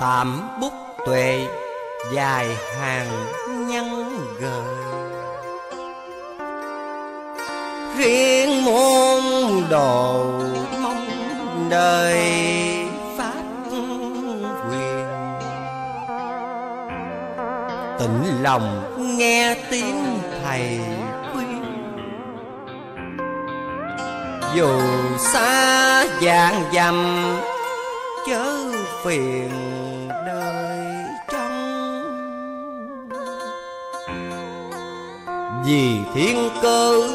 tạm bút tuệ dài hàng nhân gợi riêng môn đồ mong đời tĩnh lòng nghe tiếng thầy khuyên. Dù xa dạng dầm chớ phiền đời trong vì thiên cơ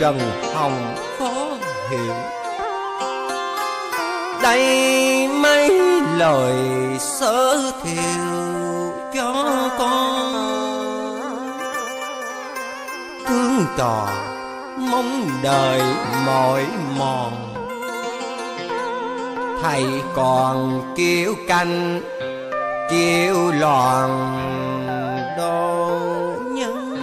trần hồng khó hiểu. Đây mấy lời sơ thiệu cho con. Thương trò mong đời mỏi mòn. Thầy còn kiêu canh, kêu loạn đô nhân.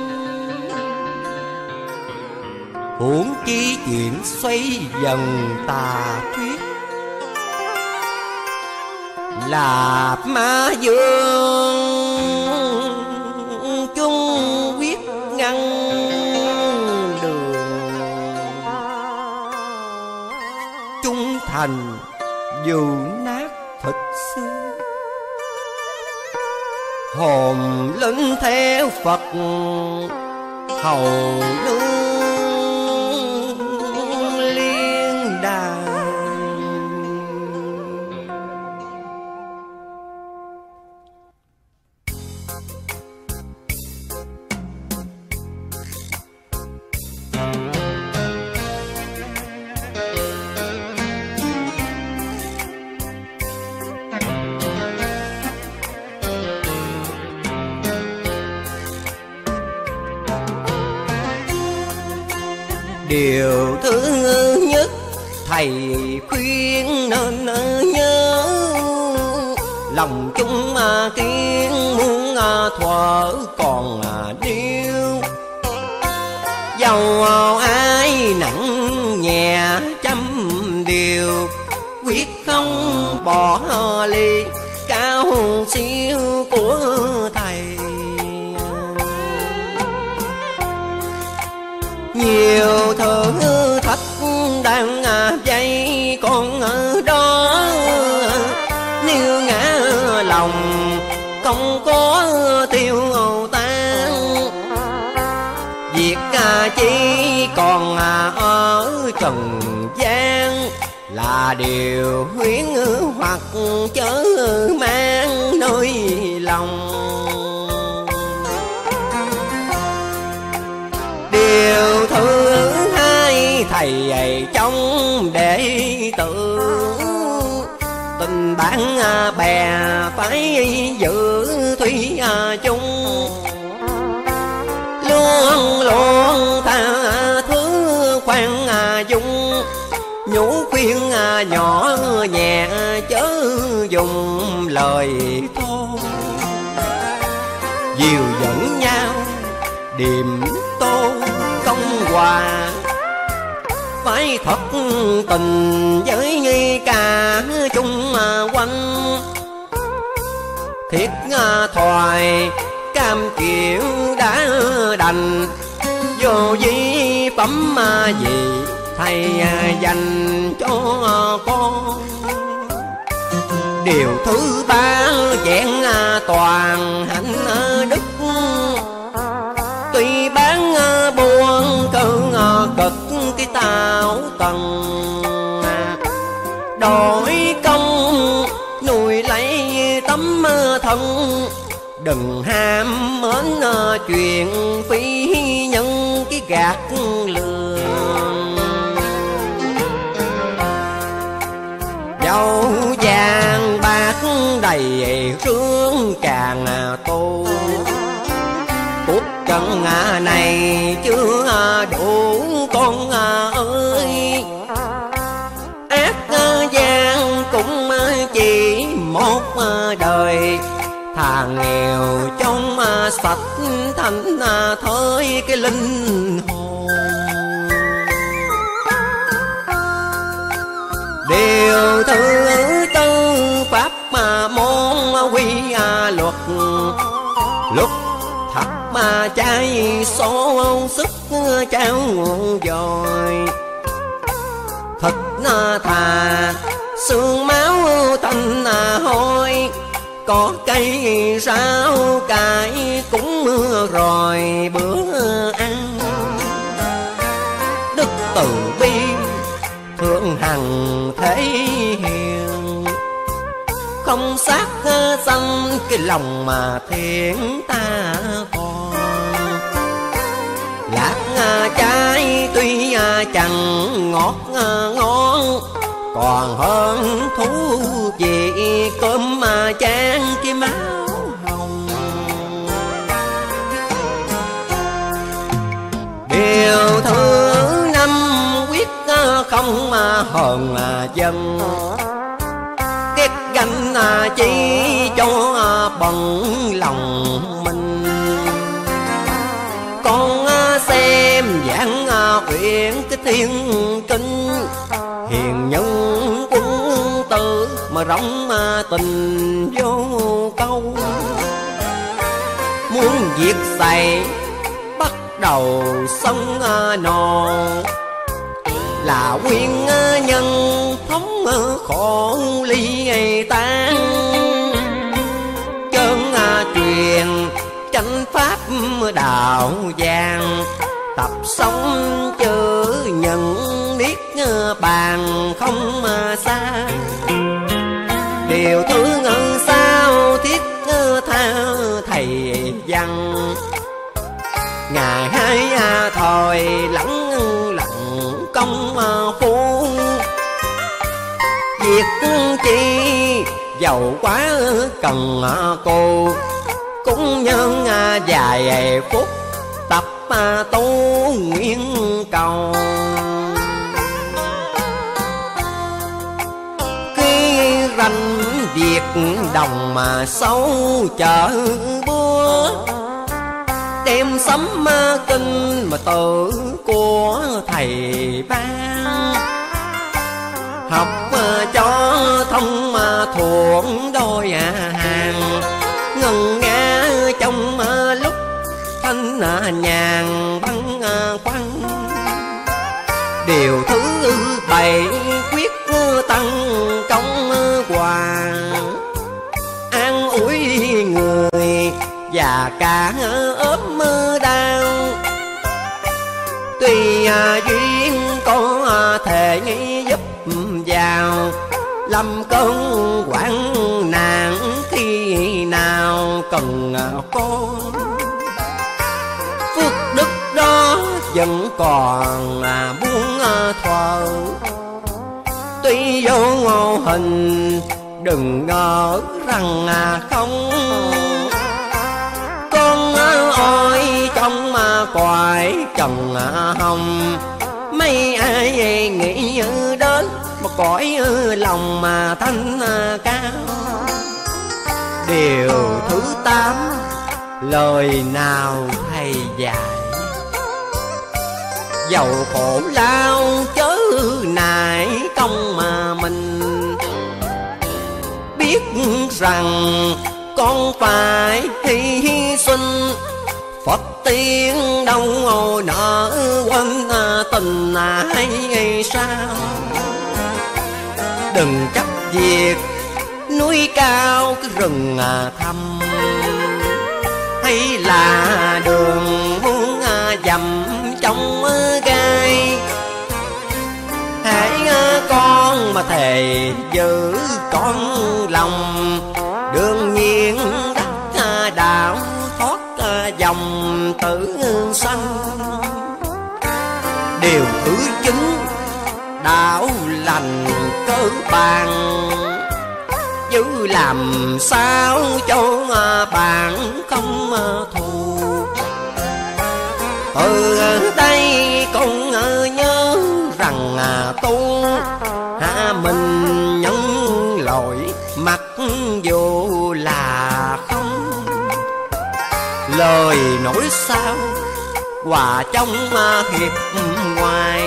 Huống chi chuyện xoay dần tà thuyết, là ma dương. Trung thành dù nát thịt xương hồn linh theo phật hầu nương thầy ấy trong đệ tử. Tình bạn à, bè phải giữ thủy à, chung. Luôn luôn tha thứ khoan à, dung nhủ khuyên nhỏ nhẹ chớ dùng lời thô. Dìu dẫn nhau, điềm tô, công hòa phải thật tình với nghi cả chung quanh thiết thoại cam chịu đã đành, vô vi phẩm gì thầy dành cho con. Điều thứ ba vẹn toàn hạnh thân. Đừng ham mến ờ, chuyện phi nhân cái gạt lừa dầu vàng bạc đầy rương càng ờ, tu cuộc trần ờ, này chưa đủ. Thà nghèo trong sạch thành à thới cái linh hồn. Điều thứ tư, pháp mà môn quy luật. Lúc thật mà trái số sức trao dồi. Thật thà xương máu tanh hôi có cây rau cải cũng mưa rồi bữa ăn. Đức từ bi thượng hằng thế hiền, không sát sanh cái lòng mà thiện ta còn. Lạc à, trái tuy à, chẳng ngọt à, ngon còn hơn thú vị, cơm mà chán cái máu hồng. Điều thứ năm, quyết không mà hờn là dân kết ganh chỉ cho bận lòng mình. Con xem giảng uyển cái thiên kinh hiền nhân quân tử mà rộng mà tình vô câu. Muốn diệt xảy bắt đầu sông non là nguyên nhân thống khổ ly tan chân truyền chánh pháp đạo vàng, tập sống chữ nhân bàn không mà xa. Điều thứ ngân sao thiết tha thầy văn ngày hai à, thời lắng lặng công phu. Việc chi giàu quá cần cô. Cũng nhân dài à, phút tập à, tu nguyện cầu. Đồng mà sâu chợ búa. Đem sấm ma kinh mà tự của thầy ban học cho thông mà thuộc đôi à hàng. Ngân nga trong lúc thanh nhàn băng quăng à điều thứ bảy và cả ốm mưa đau. Tuy à, duyên có thể giúp vào, lâm cơn quản nạn khi nào cần con phước đức đó vẫn còn à, buông à, thờ. Tuy vô ngô hình, đừng ngờ rằng không trong trần hồng. Mấy ai nghĩ đến, một cõi lòng mà thanh cao. Điều thứ tám, lời nào thầy dạy? Dầu khổ lao chớ nại công mà mình. Biết rằng con phải hy sinh Phật tiên đâu nở quên à, tình hay sao Đừng chấp việc, núi cao cứ rừng à, thăm. Hay là đường muốn à, dầm trong gai. Hãy con mà thề giữ con lòng Đương nhiên đắc đạo thoát dòng tử sanh. Điều thứ chín đạo lành cơ bản chứ làm sao cho bạn không thù. Từ đây con nhớ rằng tu lời nổi sao hòa trong à, hiệp ngoài.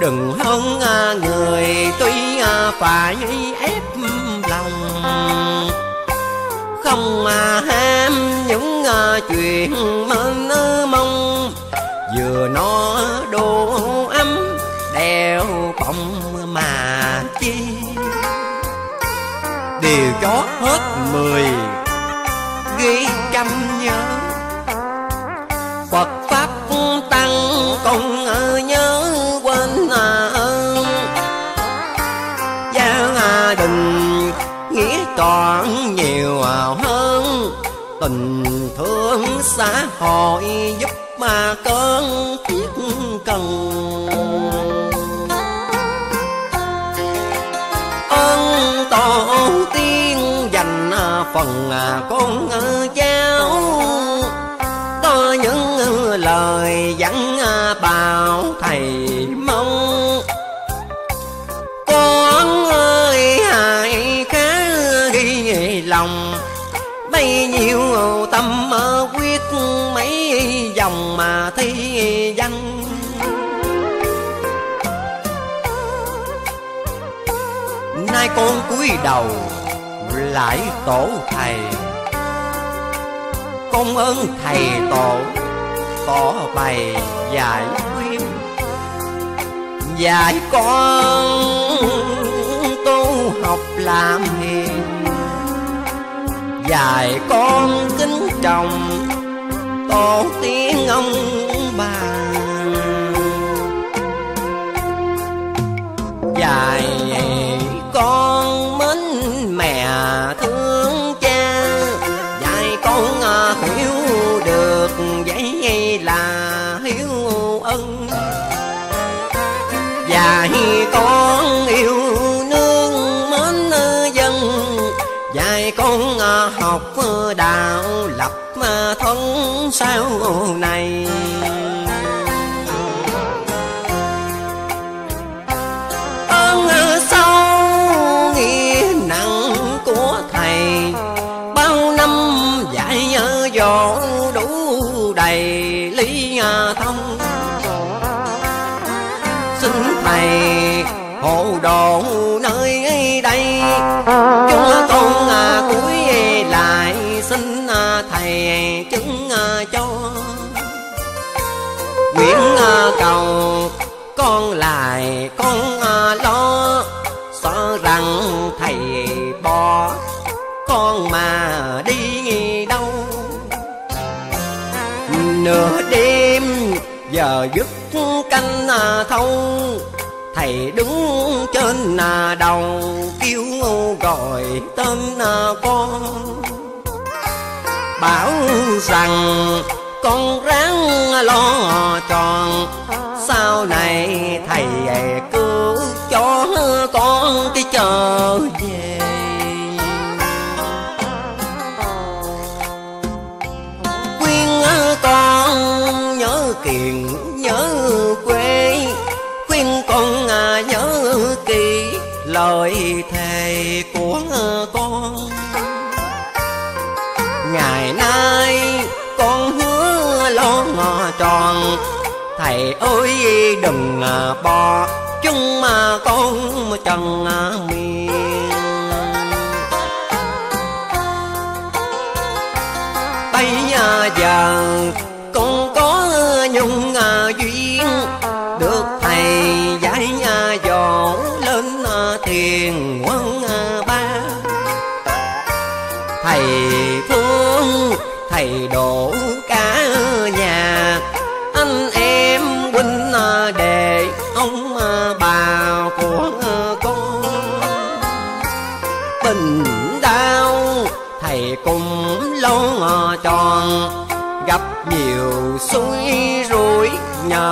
Đừng hơn à, người tuy à, phải ép lòng. Không mà ham những chuyện mơ mong. Vừa nó đồ ấm đeo bọng mà chi. Điều chó hết mười, ghi chăm nhớ. Phật Pháp Tăng cùng nhớ quên à ơn. Gia đình nghĩa toàn nhiều à hơn. Tình thương xã hội giúp mà cơn thiết cần. Ơn tổ tiên dành à phần con ơi. Lời dặn à, bảo thầy mong. Con ơi, hãy khá ghi lòng, bấy nhiêu tâm quyết mấy dòng mà thi danh nay con cúi đầu lại tổ thầy. Công ơn thầy tổ tỏ bày giải khuyên. Dạy con tu học làm hiền. Dạy con kính trọng, tổ tiên ông này. Ơn sâu nghĩa nặng của thầy, bao năm dạy nhớ dỗ đủ đầy lý thông. Xin thầy hộ độ nơi đây cho con à, cuối lại xin à, thầy chứng à, cho nửa đêm, giờ dứt canh à thâu. Thầy đứng trên à đầu, kêu gọi tên à con. Bảo rằng, con ráng lo tròn. Sau này thầy cứu cho con cái chờ về. Tiền nhớ quê, khuyên con nhớ kỳ lời thề của con. Ngày nay con hứa lo ngò tròn, thầy ơi đừng à bỏ chúng mà con trần à miền bây giờ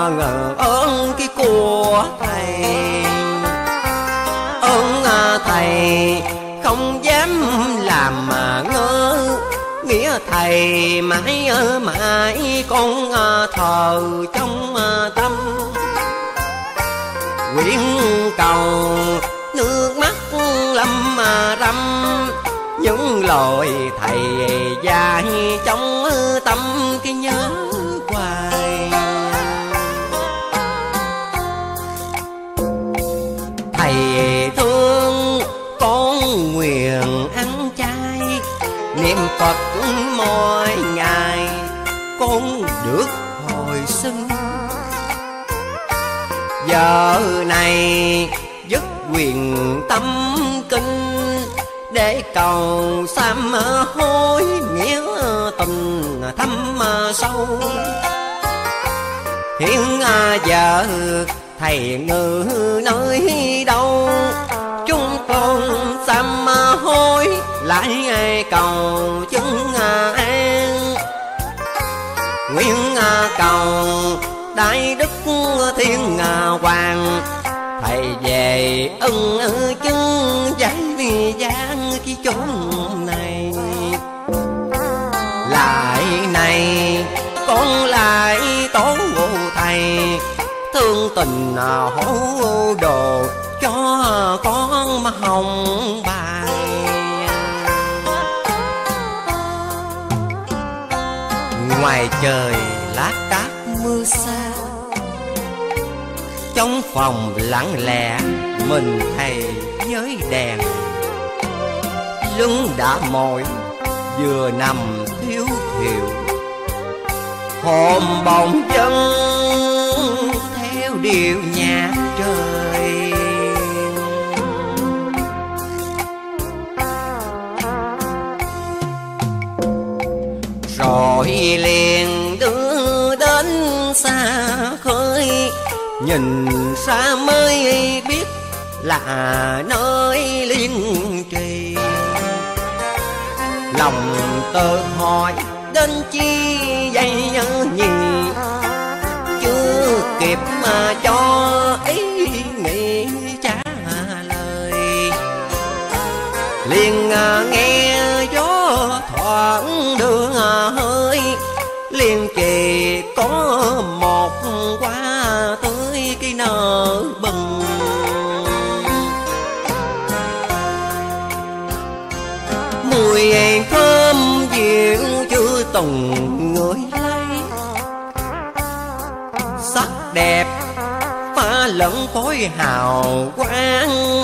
ngờ ơn cái của thầy. Ơn à, thầy không dám làm mà ngơ. Nghĩa thầy mãi à, mãi con à, thờ trong tâm. Nguyện cầu nước mắt lâm mà râm. Những lời thầy dạy trong tâm cái nhớ mỗi ngày con được hồi sinh giờ này dứt quyền tâm kinh để cầu sám hối nghĩa tình thâm sâu. Hiện giờ thầy ngự nơi đâu, chúng con sám hối lại cầu chứ nguyện à, cầu. Đại đức thiên hoàng, thầy về ân chứng giải gian khi chốn này. Lại này, con lại tổ ngộ thầy, thương tình à, hổ đồ cho con mà hồng bà ngoài trời lát cát mưa xa. Trong phòng lặng lẽ, mình thầy với đèn. Lưng đã mỏi, vừa nằm thiếu thiệu. Hồn bồng chân theo điệu nhạc trời. Rồi liền đưa đến xa khơi. Nhìn xa mới biết là nơi liên trì. Lòng tự hỏi đến chi vậy nhỉ chưa kịp mà cho ý nghĩ trả lời. Liền nghe tùng người lấy sắc đẹp pha lẫn phối hào quang.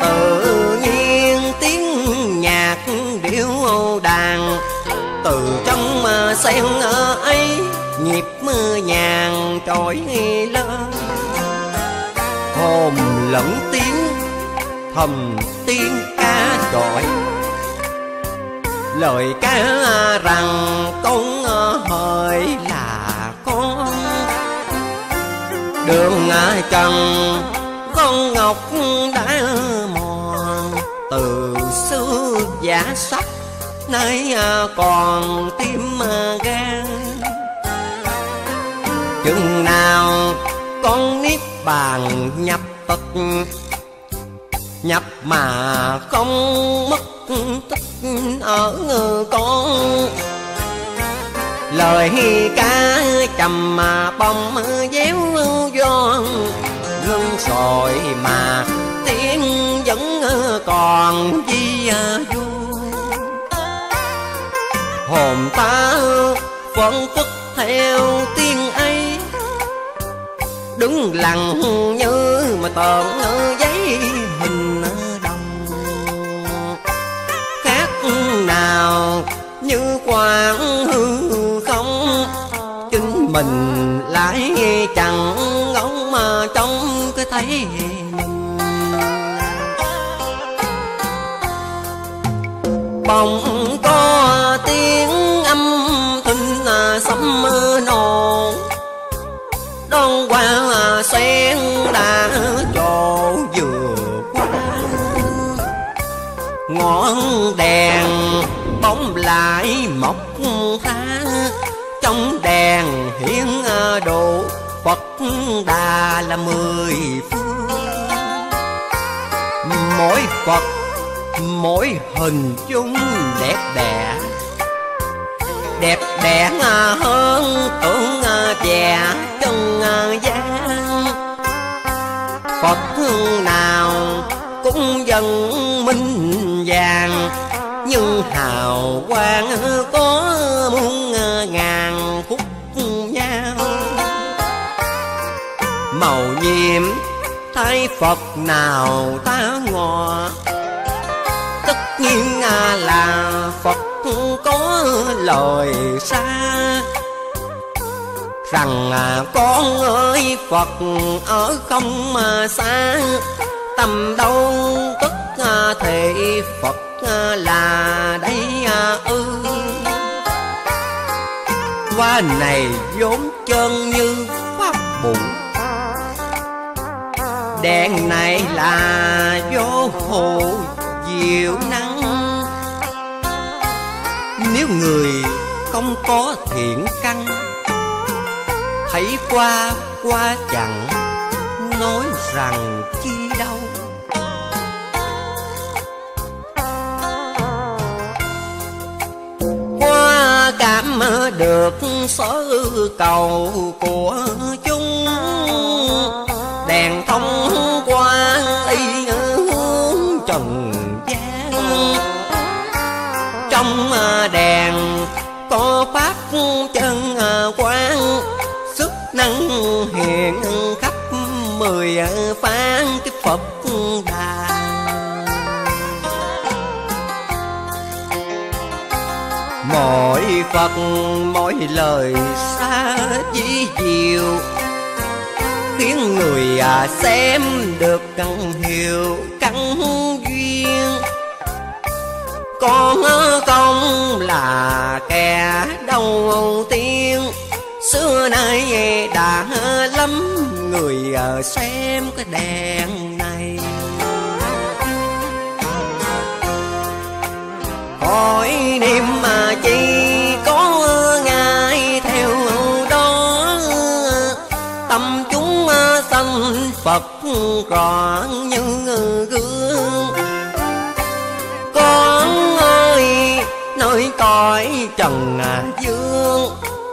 Tự nhiên tiếng nhạc điệu đàn, từ trong mà sen ấy, nhịp mưa nhàn trỗi lên. Hồn lẫn tiếng, thầm tiếng ca gọi lời ca rằng con ờ, hỡi là con. Đường ờ, trần, con ngọc đã mòn. Từ xưa giả sắc nay ờ, còn tim gan. Chừng nào con niết bàn nhập tật, nhập mà không mất tích ở con lời ca trầm mà bông déo giòn lưng sồi mà tiếng vẫn còn di du hồn ta vẫn tức theo tiếng ấy, đứng lặng như mà tợn giấy. Như quang hư không? Chính mình lại chẳng ngóng mà trong cái thấy mình bỗng có tiếng âm thanh sấm nổ. Đón qua sen đã trổ vừa qua. Ngọn đèn bóng lại mọc tha trong đèn hiến độ, phật đà là mười phương. Mỗi phật, mỗi hình chung đẹp đẽ. Đẹp đẽ hơn tưởng chè chân gian phật thương nào cũng dần minh vàng nhưng hào quang có muôn ngàn khúc nhau. Màu nhiệm thay phật nào ta ngọ tất nhiên à là phật có lời xa. Rằng à, con ơi phật ở không mà xa. Tầm đâu tất thể Phật là đây ư. Hoa này vốn chân như pháp bụng Đèn này là vô hồ diệu năng Nếu người không có thiện căn Thấy qua qua chẳng Nói rằng chi cảm được sở cầu của chúng. Đèn thông qua y hướng trần gian. Trong đèn có phát chân quang, Sức năng hiện khắp mười phán cái Phật đà. Mỗi Phật, mỗi lời xa chỉ diệu Khiến người à xem được căn hiểu, căn duyên. Con à, công là kẻ đầu tiên. Xưa nay đã lắm người à, xem cái đèn này Hỏi niệm mà chi có ngài theo đó, Tâm chúng sanh Phật rõ như gương. Con ơi, nơi cõi trần dương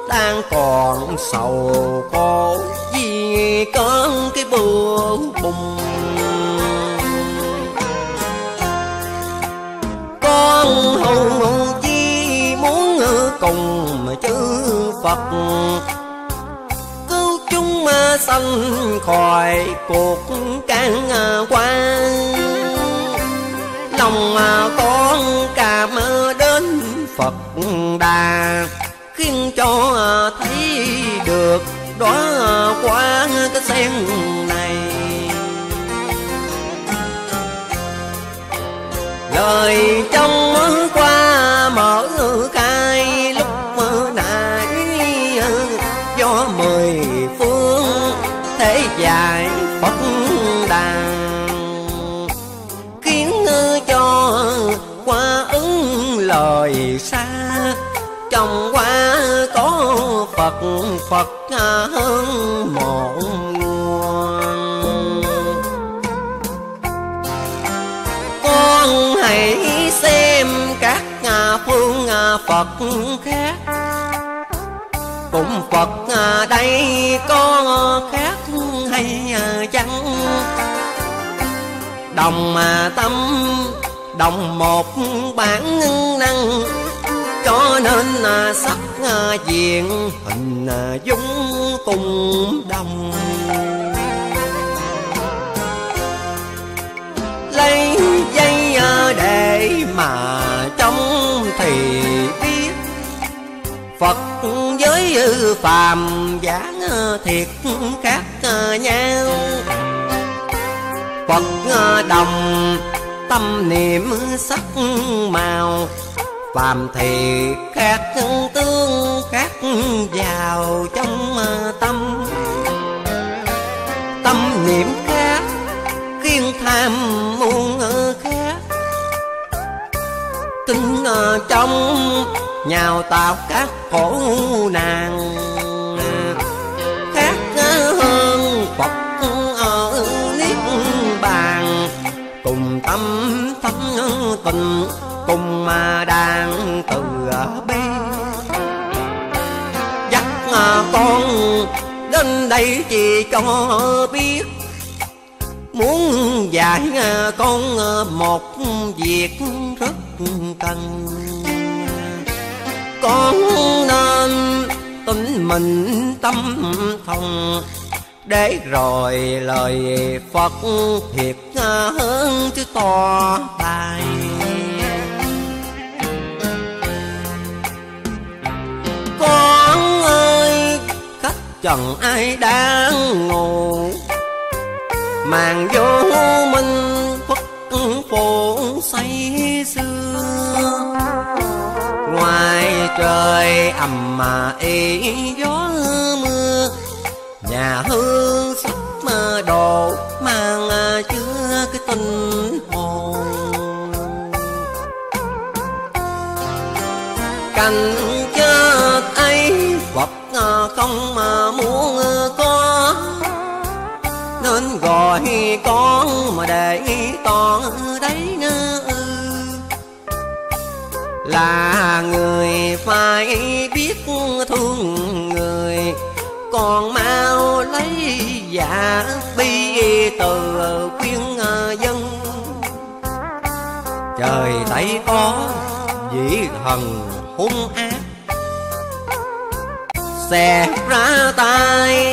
đang còn sầu khổ, vì cơn cái bừa bùng con hầu chi muốn cùng chư Phật. Cứu chúng sanh khỏi cuộc can quan lòng con cảm đến Phật đà, khiến cho thấy được đóa hoa cái sen này. Lời trong qua mở khai lúc nãy ờ, do mười phương, thế dài phật đàn. Khiến cho qua ứng lời xa, trong quá có Phật Phật hơn phương Phật khác. Cũng Phật à, đây có khác hay à, chăng? Đồng mà tâm, đồng một bản năng. Cho nên à, sắc diện hình dung cùng đồng. Lấy dây để mà trong biết. Phật với phàm giảng ờ, thiệt khác ờ, nhau. Phật ờ, đồng tâm niệm sắc màu, phàm thì khác, tương khác vào trong tâm. Tâm niệm khác, khiến tham trong nhào tạo các khổ nàng. Khác hơn phật ở niết bàn, cùng tâm thánh tình, cùng mà đang từ bi dắt con đến đây chỉ cho biết, muốn dạy con một việc rất cần con nên tính mình tâm thông, để rồi lời Phật thiệt hơn chứ to bài. Con ơi, khách chẳng ai đang ngủ. Màn vô minh phất phổ say xưa Ngoài trời ầm mà y gió mưa. Nhà hương sắp mà đổ mang à, chưa cái tình hồn. Cành chết ấy Phật không mà muốn có. Nên gọi con mà để toàn đấy ư là người phải biết thương người. Còn mau lấy giả bi từ khuyên à, dân. Trời thấy có dĩ thần hung ác. Xẹt ra tay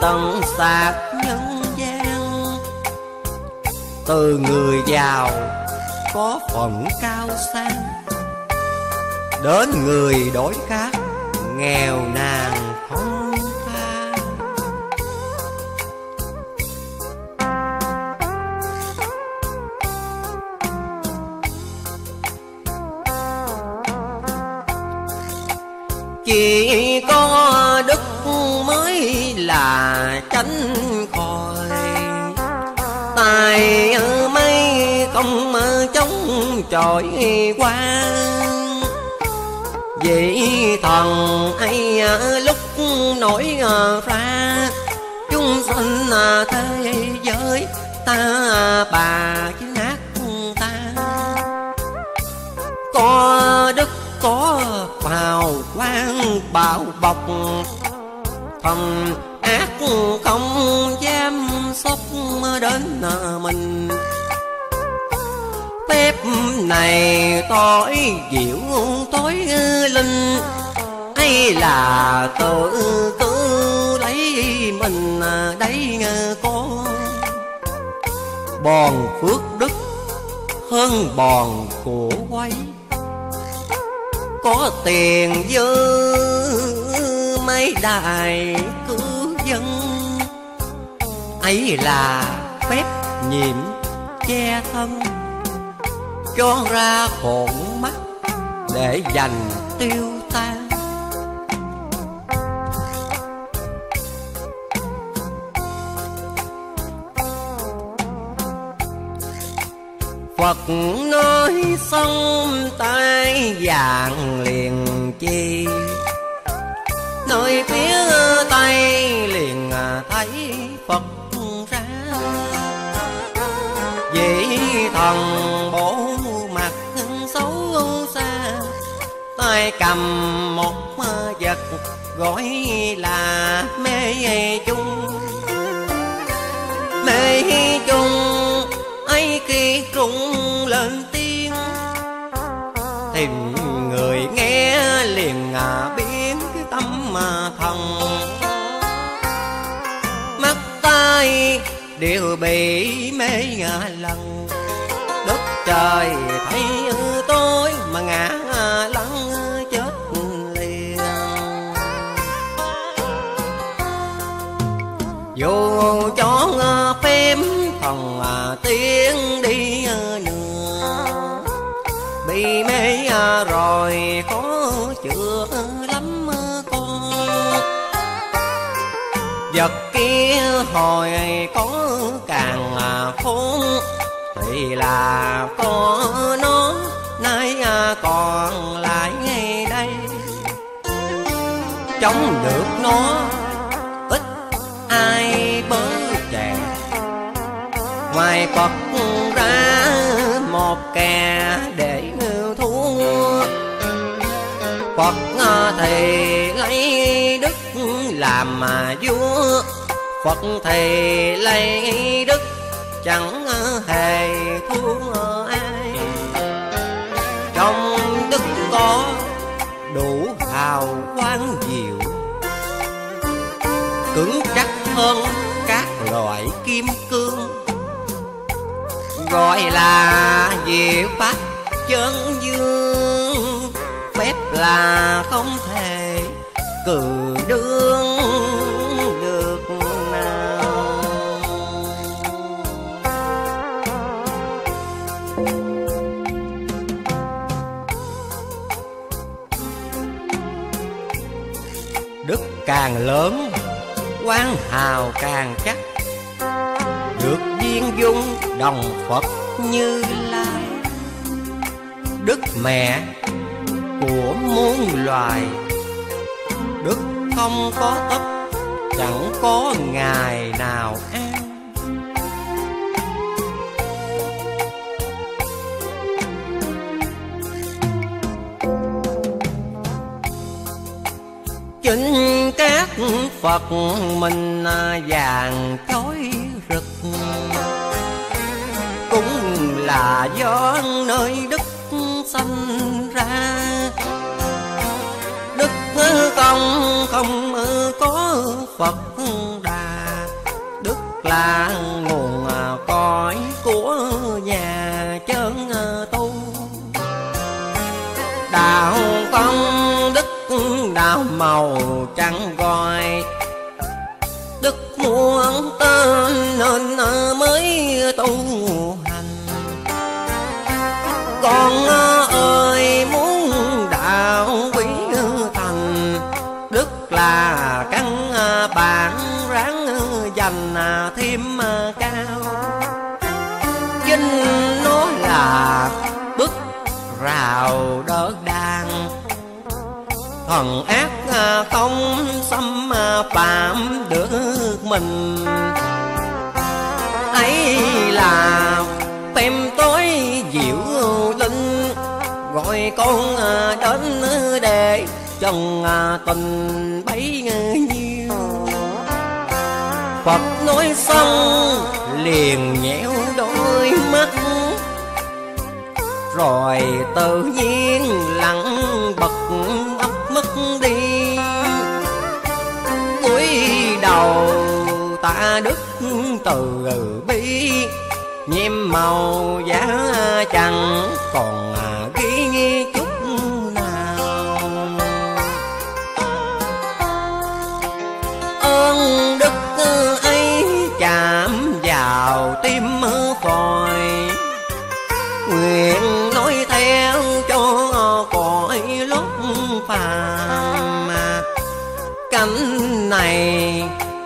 tận sạc nhân gian. Từ người giàu có phận cao sang. Đến người đối khác, nghèo nàn không tha Chỉ có đức mới là tránh khỏi Tài mấy công chống chọi qua. Vị thần ấy à, lúc nổi à, ra. Chúng sinh à, thế giới, ta bà chứ nát ta. Có đức, có vào quan bào bọc. Thần ác không dám sốc đến mình này tối diệu, tối linh. Ấy là tự cứ lấy mình đấy con Bòn phước đức hơn bòn của quay. Có tiền dư mấy đài cứ dân. Ấy là phép nhiệm che thân cho ra khổn mắt để dành tiêu tan. Phật nói xong tay vàng liền chi, Nơi phía tây liền thấy Phật ra. Vị thần cầm một vật gọi là mê chung. Mê chung, ấy khi rung lên tiếng, tìm người nghe liền ngả biến cái tâm mà thần. Mắt tay đều bị mê ngả lần đất trời thấy tôi mà ngã tiến đi à nữa. Bị mê à rồi, có chữa lắm à con vật kia hồi có càng khốn, thì là có nó nay còn lại ngay đây. Chống được nó ngoài Phật ra một kẻ để thú? Phật thì lấy đức làm mà vua? Phật thì lấy đức chẳng hề thua ai. Trong đức có đủ hào quang diệu, cứng chắc hơn các loại kim cương gọi là diệu pháp chân dương, phép là không thể cử đương được nào. Đức càng lớn, quan hào càng chắc viên dung đồng phật như lai. Đức mẹ của muôn loài, đức không có tấp chẳng có ngày nào an chính các phật mình à, vàng chói rực là do nơi đức sanh ra. Đức không không có phật đà. Đức là nguồn à, cõi của nhà chân à, tu. Đạo công đức đạo màu trắng gọi đức muốn tên nên à, mới tu con ờ, ơi, muốn đạo quý thần. Đức là căn ờ, bản ráng ờ, dành thêm cao. Chính nó là bức rào đỡ đàn thần ác không xâm phạm được mình. Ấy là tem tối gọi con à, đến để chồng à, tình bấy nhiêu. Phật nói xong, liền nhéo đôi mắt. Rồi tự nhiên lặng bật ấp mất đi. Cúi đầu ta đức từ bi nhiễm màu giá chẳng còn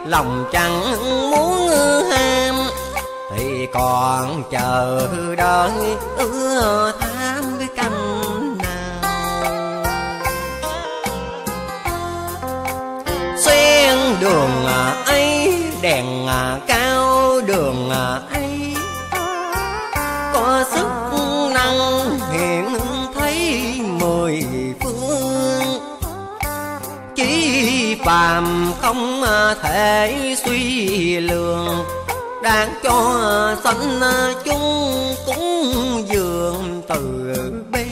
lòng chẳng muốn ham, thì còn chờ đợi ưa tham cái canh nào. Xuyên đường ấy, đèn cao đường ấy, có sức năng hiện thấy mười phương. Chỉ phàm không thể suy lường. Đang cho sanh chúng cúng dường từ bi.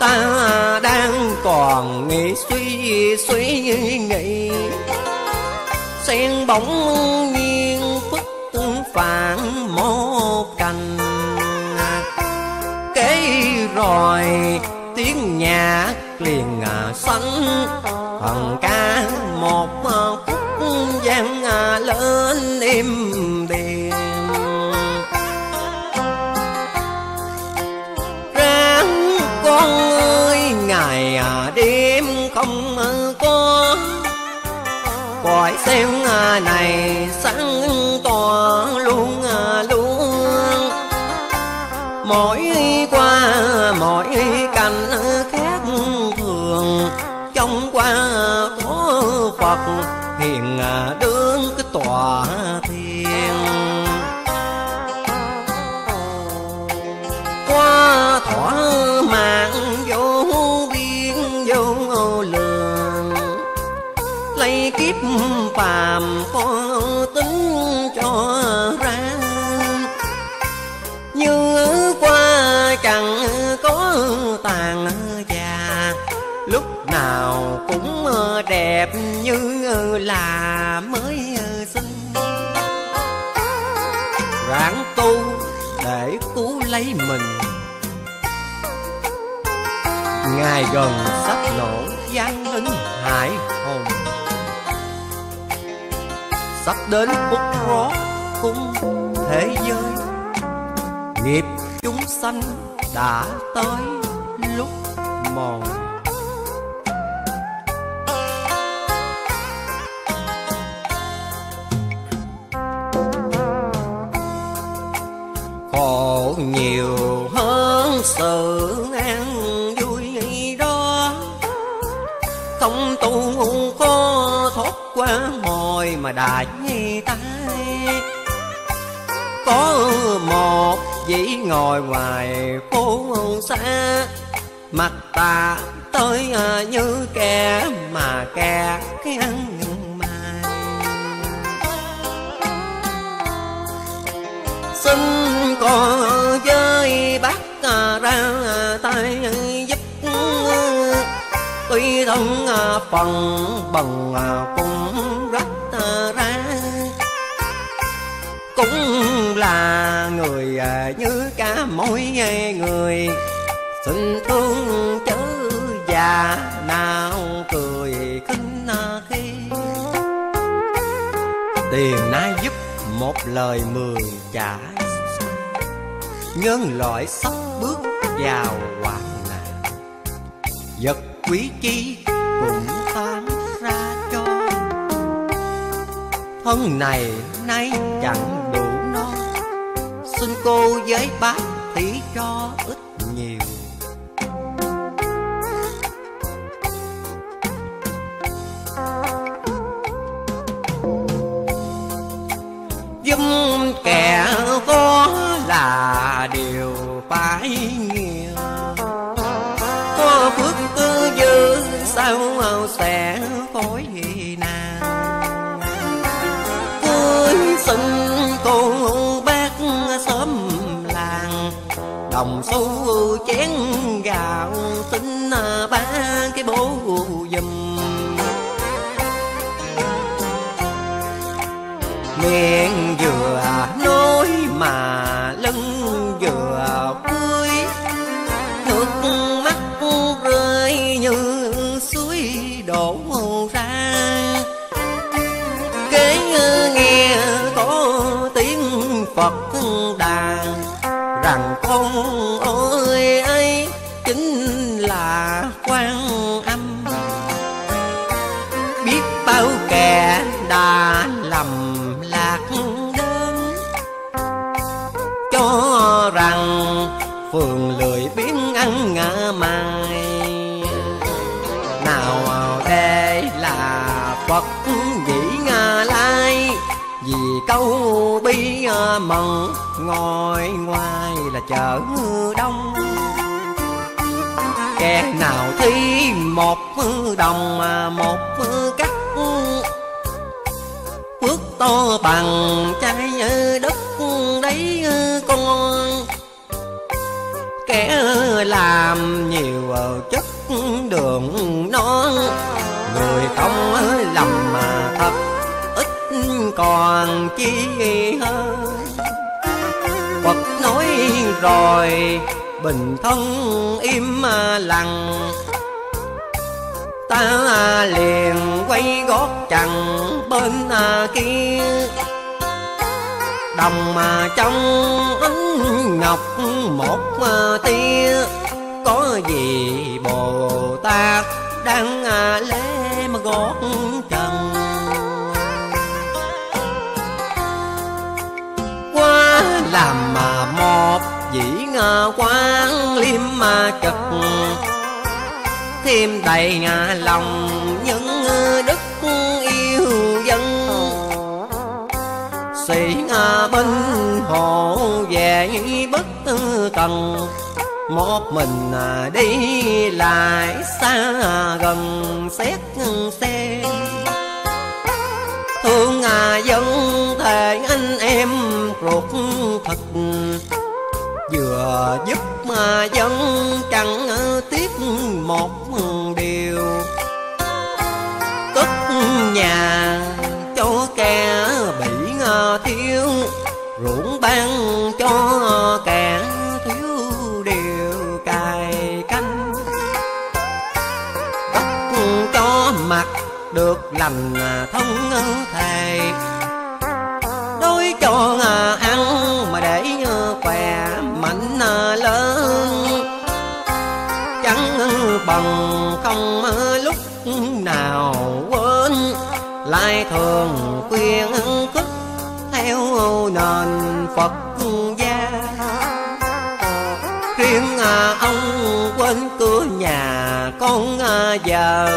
Ta đang còn nghĩ, suy suy nghĩ. Xen bóng nhiên phức phản một cành. Kế rồi tiếng nhạc liền sánh thần ca một à, khúc gian à, lên im điềm. Ráng con ơi, ngày à, đêm không có. Cõi xem này sáng tỏ luôn luôn. Mỗi qua mỗi cảnh trong qua có đẹp như là mới ờ, sinh ráng tu để cứu lấy mình. Ngày gần sắp nổ gian linh hải hồn. Sắp đến phút rót cung thế giới. Nghiệp chúng sanh đã tới lúc mòn. Nhiều hơn sự an vui đó. Không tu có thoát qua mồi mà đã nhi tay. Có một vị ngồi ngoài phố xa, mặt ta tới à, như kẻ mà kẻ cái ăn mày. Xin có giới bắt ra tay giúp tuy thân à, phần bằng à, cũng rất à, ra. Cũng là người như cả mỗi người. Xin thương chớ già nào cười khinh khi. Tiền nay giúp một lời mười trả nhân loại sắp bước vào hoạn nạn. Vật quý chi cũng tan ra cho thân này nay chẳng đủ no. Xin cô với bác thí cho ít nhiều. Giúp kẻ là điều phải nhiều có phước tư dư sao sẽ phối nàng? Cuối xin cô bác sớm làng, đồng xu chén gạo xin ba cái bố dùm miệng vừa nói mà rằng con ơi ấy chính là quan âm. Biết bao kẻ đã lầm lạc đơn cho rằng phường lười biến ăn ngã mày nào đây là phật dĩ nga lai, vì câu bi ờ, mận ngồi ngoài là chợ đông. Kẻ nào thi một đồng, mà một cắt. Phước to bằng trái đất, đấy ờ, con. Kẻ ờ, làm nhiều chất đường non. Người không lầm mà còn chi hơn. Phật nói rồi, bình thân im lặng. Ta liền quay gót chằng bên kia. Đồng mà trong ánh ngọc một tia. Có gì bồ tát đang lễ mà gót trần quán liêm mà trật, thêm đầy ngà lòng những đức yêu dân. Sĩ binh hộ về bất cần một mình đi lại xa gần xét xem thương dân thể anh em ruột thật vừa giúp mà dân chẳng tiếc một điều. Cất nhà cho kẻ bị thiếu, ruộng ban cho kẻ thiếu điều cài canh đất cho mặt được lành thông thầy đối cho ai bằng không lúc nào quên. Lại thường khuyên khích theo nền Phật gia. Riêng à, ông quên cửa nhà con à, giờ.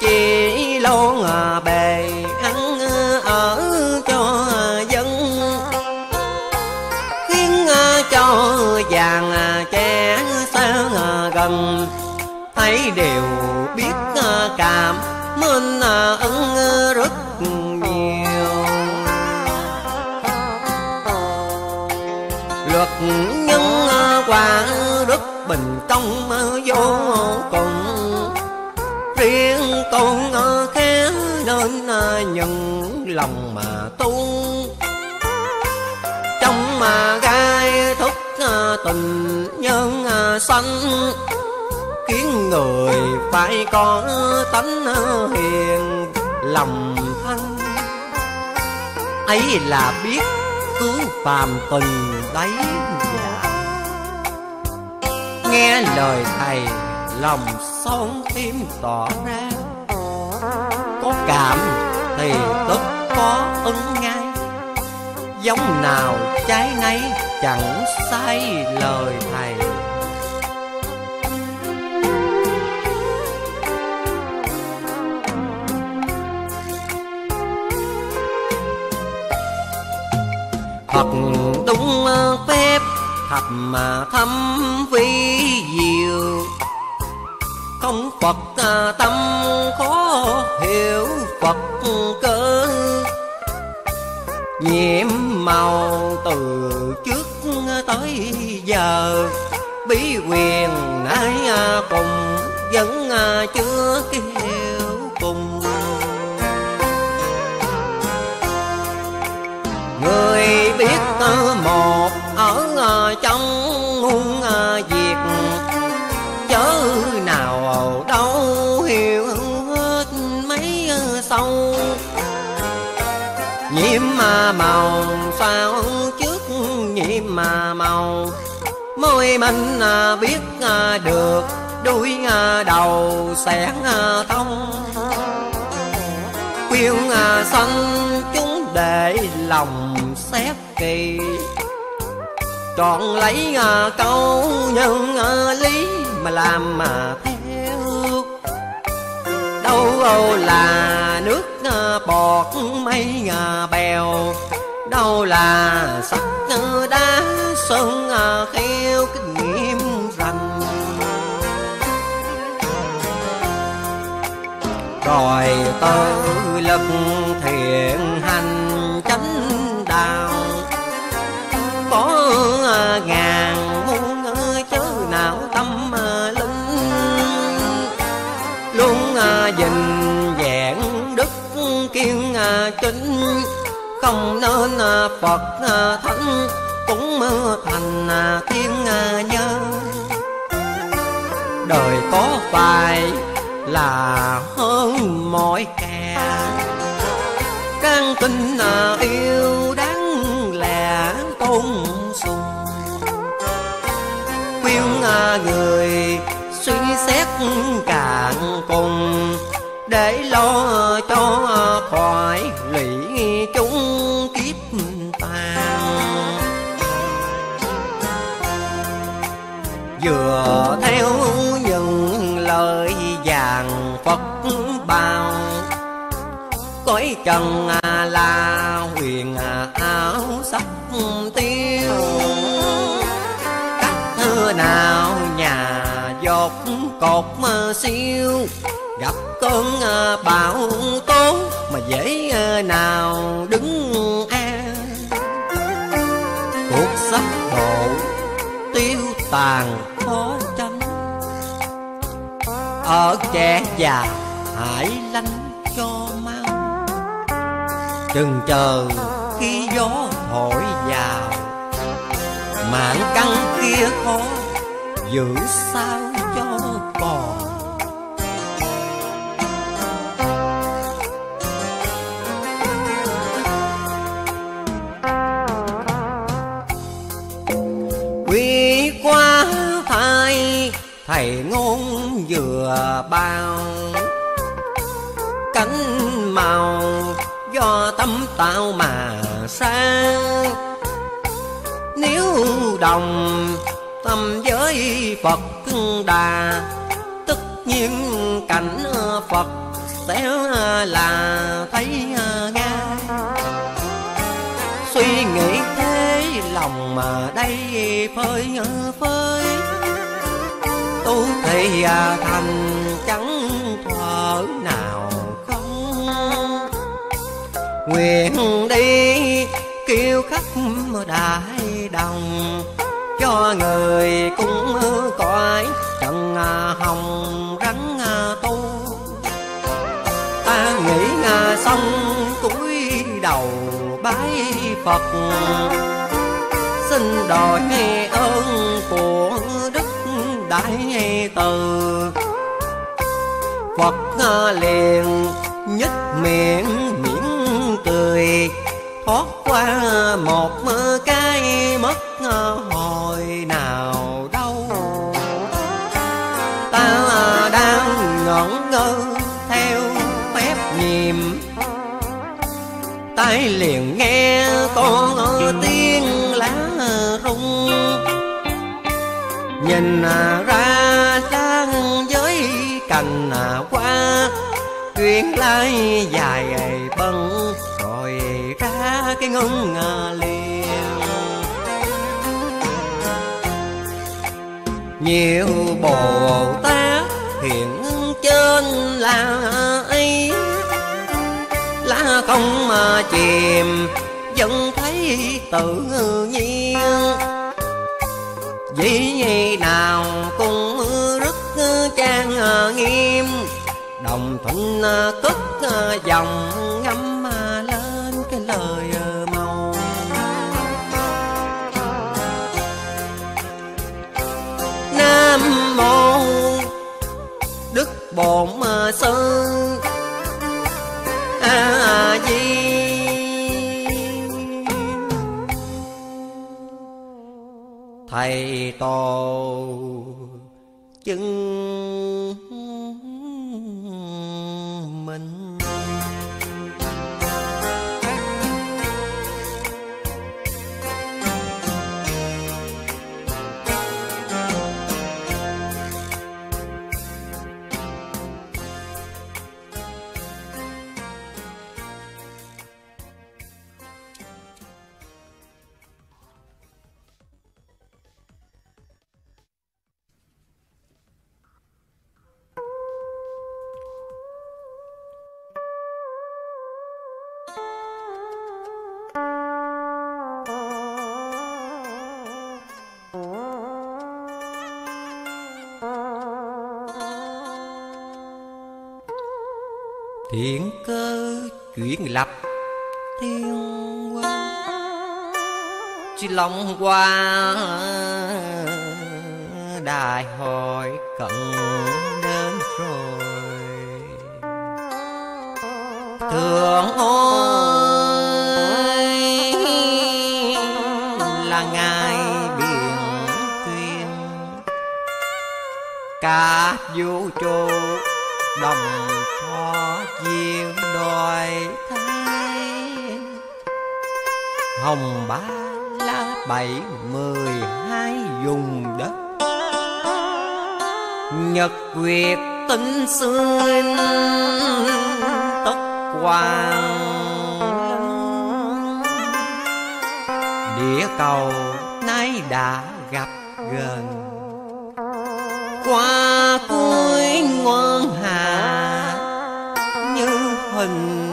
Chỉ lo à, bề ăn ở cho dân. Khiến cho vàng che xa gần đều biết à, cảm ơn à, ân à, rất nhiều. Luật nhân quả rất bình công vô cùng. Riêng con khá nên nhận lòng mà tu trong mà gai thức tình nhân sanh kiến người phải có tánh hiền lòng thân. Ấy là biết cứu phàm tình đấy dạ nghe lời thầy, lòng son tim tỏ ra. Có cảm thì tất có ứng ngay. Giống nào trái nấy chẳng sai lời thầy. Thật đúng phép thập mà thâm vi diệu Không Phật à, tâm khó hiểu Phật cơ. Nhiệm màu từ trước tới giờ, Bí quyền nãy à, cùng vẫn à, chưa kia một ở ờ, trong muôn ờ, việc. Chớ nào đâu hiểu hết mấy ờ, sâu. Nhiệm mà màu sao trước nhiệm mà màu. Môi mình biết được, đuôi đầu sáng thông. Quyên xanh chúng để lòng xét kỳ. Chọn lấy à, câu nhân à, lý mà làm mà theo. Đâu là nước à, bọt mây bèo. Đâu là sắc đá sơn kheo kinh nghiệm rằng rồi tự lực thiện ngàn muôn chớ nào tâm à, linh luôn à, dình vẹn đức kiên à, chính không nên phật thánh cũng thành thiên nhân đời có phải là hơn mọi kẻ. Can tình yêu người, suy xét cạn cùng. Để lo cho khỏi lụy chúng kiếp tàn. Vừa theo những lời vàng Phật bao cõi trần là huyền áo nào, nhà dột cột siêu. Gặp cơn à, bão tố, mà dễ à, nào đứng an cuộc sắp độ tiêu tàn khó tránh ở trẻ già, hãy lánh cho mau. Chừng chờ khi gió thổi vào mạng căng kia khó giữ sao cho còn quy qua thay, thầy ngôn vừa bao. Cánh màu do tâm tạo mà sáng nếu đồng tâm với phật đà. Tất nhiên cảnh phật sẽ là thấy nghe suy nghĩ thế lòng mà đây phơi phơi. Tu thì thành chẳng thở nào không. Nguyện đi, kêu khắp đại đồng cho người cũng cõi trần hồng rắn tu. Ta nghĩ xong cúi đầu bái phật. Xin đòi ơn của đức đại từ. Phật liền nhất miệng mỉm cười, thoát qua một mơ ca mất hồi nào đâu. Ta đang ngẩn ngơ theo phép nhiệm tay liền nghe con tiếng lá rung. Nhìn à ra đang với cành à hoa chuyện lai dài bân rồi ra cái ngân liền. Nhiều bồ tát hiện trên là ấy. Lá không mà chìm, vẫn thấy tự nhiên. Dĩ nào cũng rất trang nghiêm, đồng thuận cất dòng thầy chứng Thiện cơ chuyển lập. Thiên quan Chỉ lòng qua đại hội cận đến rồi. Thường ôi là ngài biển tuyên. Cả vũ trụ hồng ba la bảy mười hai dùng đất. Nhật nguyệt tinh xương tất hoàng địa cầu nay đã gặp gần. Qua cuối ngoan hà như hình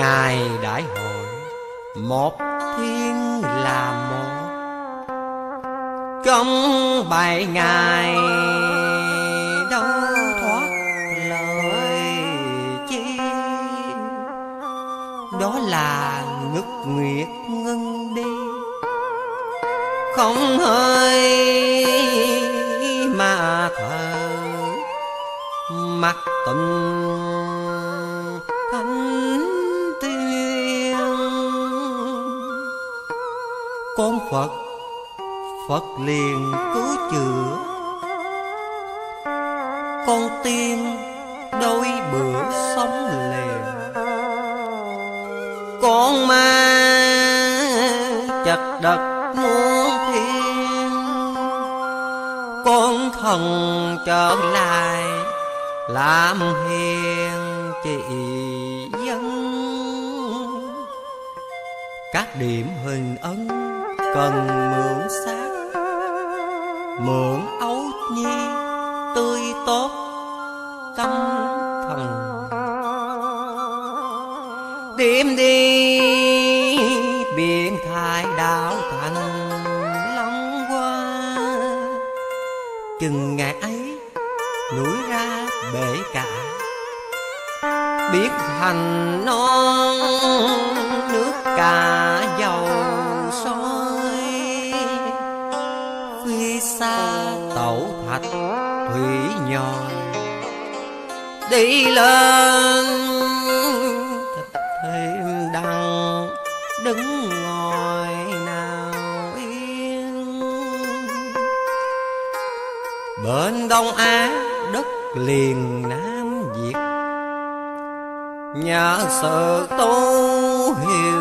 ngài đại hội. Một thiên là một. Công bảy ngày đâu thoát lời chi. Đó là ngất nguyệt ngưng đi. Không hơi mà thờ mắt tình con phật phật liền cứu chữa. Con tiên đôi bữa sống liền. Con ma chặt đất muôn thiên con thần trở lại làm hiền chị dân. Các điểm hình ấn cần mượn xác. Mượn ấu nhi, tươi tốt tâm thần điểm đi, biển thai đảo thành long qua chừng ngày ấy, núi ra bể cả. Biết thành non nước cạn. Mặt thủy nhòi đi lên thêm đằng đứng ngồi nào yên. Bên đông á, đất liền nam việt. Nhờ sự tu hiểu